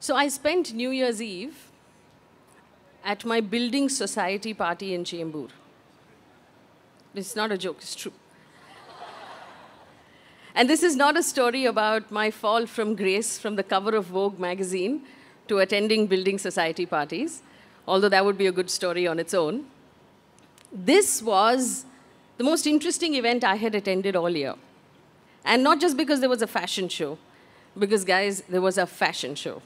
So I spent New Year's Eve at my building society party in Chembur. It's not a joke, it's true. And this is not a story about my fall from grace from the cover of Vogue magazine to attending building society parties, although that would be a good story on its own. This was the most interesting event I had attended all year. And not just because there was a fashion show, because, guys, there was a fashion show.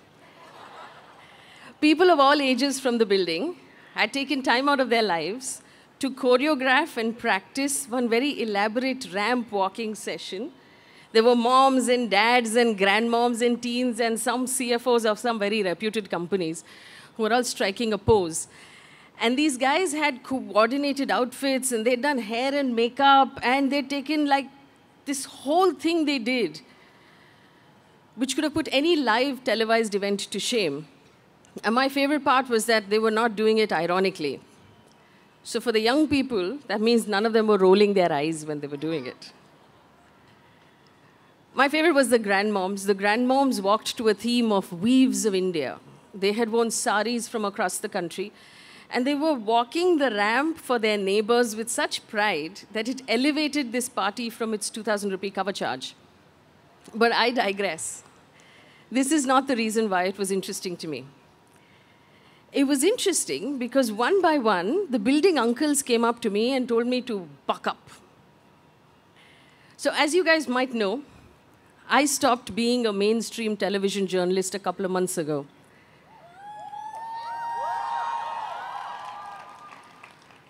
People of all ages from the building had taken time out of their lives to choreograph and practice one very elaborate ramp walking session. There were moms and dads and grandmoms and teens and some CFOs of some very reputed companies who were all striking a pose. And these guys had coordinated outfits and they'd done hair and makeup and they'd taken like this whole thing they did, which could have put any live televised event to shame. And my favorite part was that they were not doing it ironically. So for the young people, that means none of them were rolling their eyes when they were doing it. My favorite was the grandmoms. The grandmoms walked to a theme of weaves of India. They had worn saris from across the country, and they were walking the ramp for their neighbors with such pride that it elevated this party from its 2,000 rupee cover charge. But I digress. This is not the reason why it was interesting to me. It was interesting because one by one, the building uncles came up to me and told me to buck up. So, as you guys might know, I stopped being a mainstream television journalist a couple of months ago.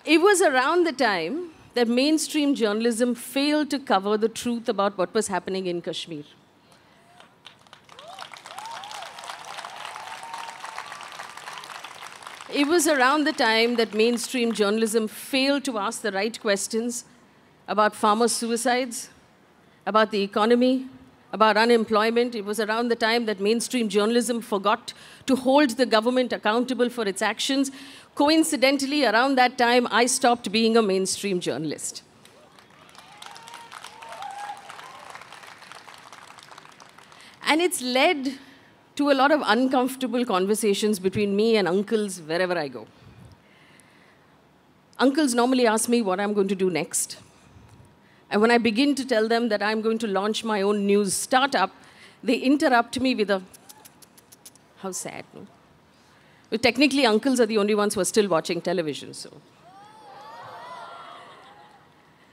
It was around the time that mainstream journalism failed to cover the truth about what was happening in Kashmir. It was around the time that mainstream journalism failed to ask the right questions about farmer suicides, about the economy, about unemployment. It was around the time that mainstream journalism forgot to hold the government accountable for its actions. Coincidentally, around that time, I stopped being a mainstream journalist. And it's led to a lot of uncomfortable conversations between me and uncles wherever I go. Uncles normally ask me what I'm going to do next. And when I begin to tell them that I'm going to launch my own news startup, they interrupt me with a, how sad, no? Technically, uncles are the only ones who are still watching television, so.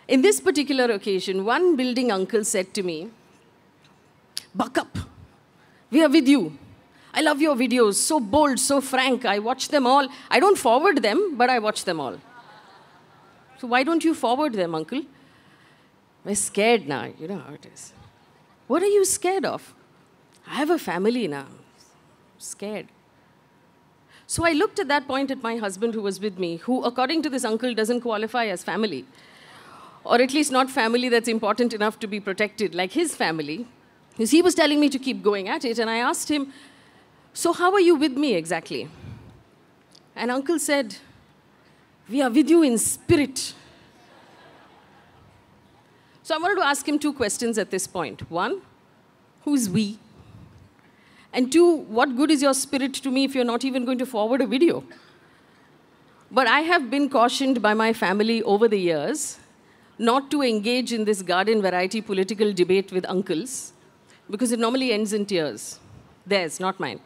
In this particular occasion, one building uncle said to me, Buck up. We are with you. I love your videos, so bold, so frank. I watch them all. I don't forward them, but I watch them all. So why don't you forward them, uncle? We're scared now. You know how it is. What are you scared of? I have a family now. I'm scared. So I looked at that point at my husband who was with me, who, according to this uncle, doesn't qualify as family. Or at least not family that's important enough to be protected, like his family. Because he was telling me to keep going at it, and I asked him, So, how are you with me exactly? And uncle said, We are with you in spirit. So, I wanted to ask him two questions at this point. One, who's we? And two, what good is your spirit to me if you're not even going to forward a video? But I have been cautioned by my family over the years not to engage in this garden variety political debate with uncles because it normally ends in tears. Theirs, not mine.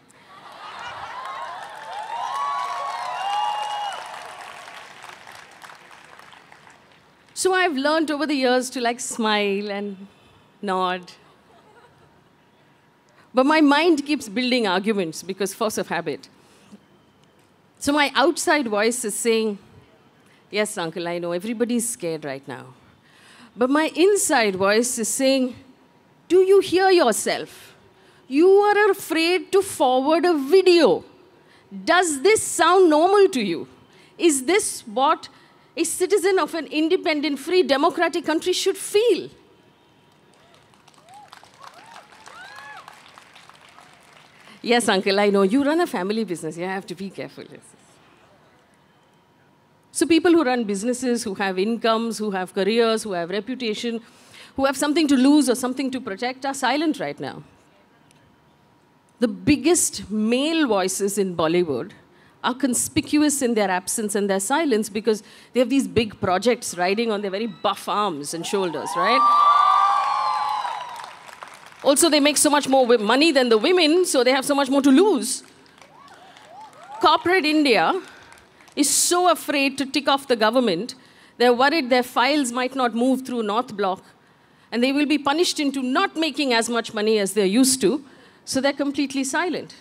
So I've learned over the years to like smile and nod. But my mind keeps building arguments because force of habit. So my outside voice is saying, Yes, uncle, I know everybody's scared right now. But my inside voice is saying, do you hear yourself? You are afraid to forward a video. Does this sound normal to you? Is this what a citizen of an independent, free, democratic country should feel? Yes, uncle, I know. You run a family business. You have to be careful. Yes. So, people who run businesses, who have incomes, who have careers, who have reputation, who have something to lose or something to protect are silent right now. the biggest male voices in Bollywood are conspicuous in their absence and their silence because they have these big projects riding on their very buff arms and shoulders, right? Also, they make so much more money than the women, so they have so much more to lose. Corporate India is so afraid to tick off the government, they're worried their files might not move through North Block, and they will be punished into not making as much money as they're used to, so they're completely silent.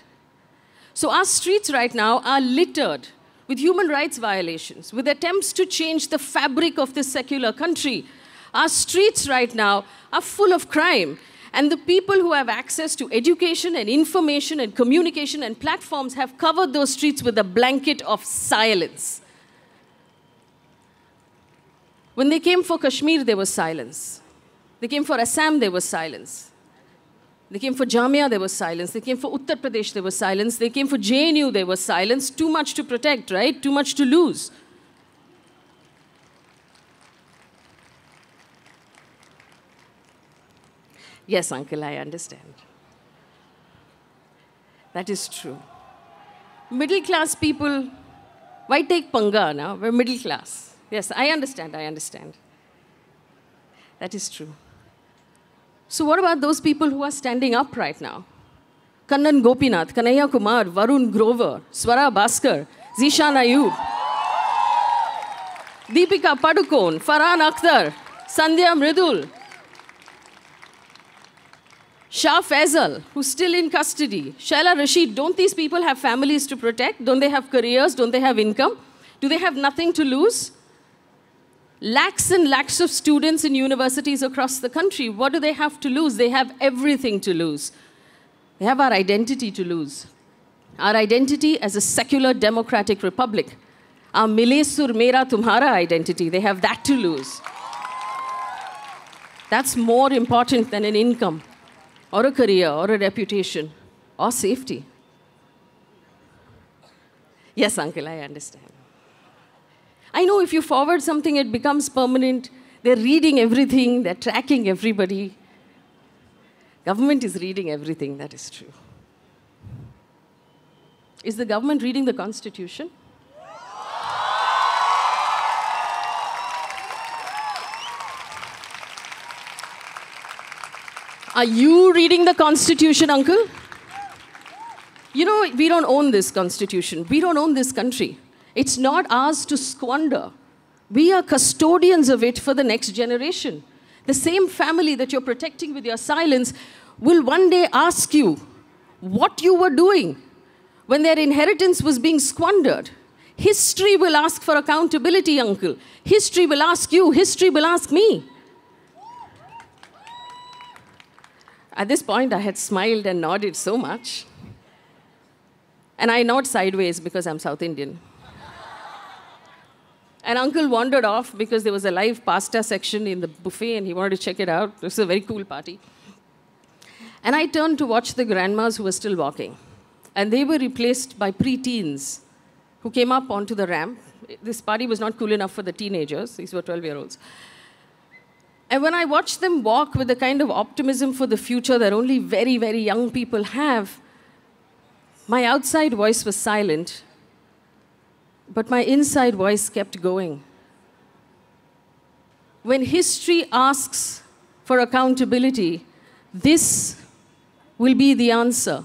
So our streets right now are littered with human rights violations, with attempts to change the fabric of this secular country. Our streets right now are full of crime. And the people who have access to education and information and communication and platforms have covered those streets with a blanket of silence. When they came for Kashmir, there was silence. They came for Assam, there was silence. They came for Jamia, there was silence. They came for Uttar Pradesh, there was silence. They came for JNU, there was silence. Too much to protect, right? Too much to lose. Yes, uncle, I understand. That is true. Middle class people, why take panga now? We're middle class. Yes, I understand, I understand. That is true. So what about those people who are standing up right now? Kannan Gopinath, Kanhaiya Kumar, Varun Grover, Swara Bhaskar, Zeeshan Ayub, Deepika Padukone, Farhan Akhtar, Sandhya Mridul, Shah Faisal, who's still in custody, Shehla Rashid, don't these people have families to protect? Don't they have careers? Don't they have income? Do they have nothing to lose? Lakhs and lakhs of students in universities across the country. What do they have to lose? They have everything to lose. They have our identity to lose. Our identity as a secular democratic republic. Our Mile Sur Mera Tumhara identity, they have that to lose. That's more important than an income, or a career, or a reputation, or safety. Yes, uncle, I understand. I know if you forward something, it becomes permanent. They're reading everything, they're tracking everybody. Government is reading everything, that is true. Is the government reading the Constitution? Are you reading the Constitution, uncle? You know, we don't own this Constitution. We don't own this country. It's not ours to squander. We are custodians of it for the next generation. The same family that you're protecting with your silence will one day ask you what you were doing when their inheritance was being squandered. History will ask for accountability, uncle. History will ask you, history will ask me. At this point, I had smiled and nodded so much. And I nod sideways because I'm South Indian. And uncle wandered off because there was a live pasta section in the buffet and he wanted to check it out. It was a very cool party. And I turned to watch the grandmas who were still walking. And they were replaced by preteens who came up onto the ramp. This party was not cool enough for the teenagers, these were 12 year olds. And when I watched them walk with the kind of optimism for the future that only very, very young people have, my outside voice was silent but my inside voice kept going. When history asks for accountability, this will be the answer.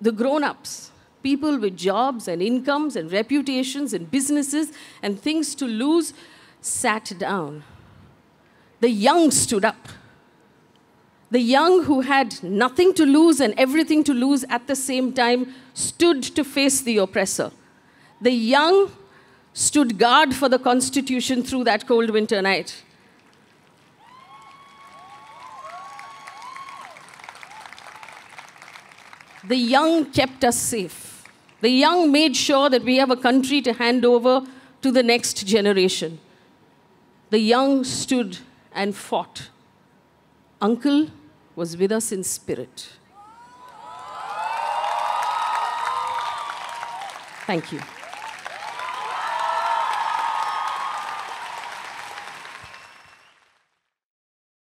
The grown ups, people with jobs and incomes and reputations and businesses and things to lose, sat down. The young stood up. The young who had nothing to lose and everything to lose at the same time stood to face the oppressor. The young stood guard for the Constitution through that cold winter night. The young kept us safe. The young made sure that we have a country to hand over to the next generation. The young stood and fought. Uncle was with us in spirit. Thank you.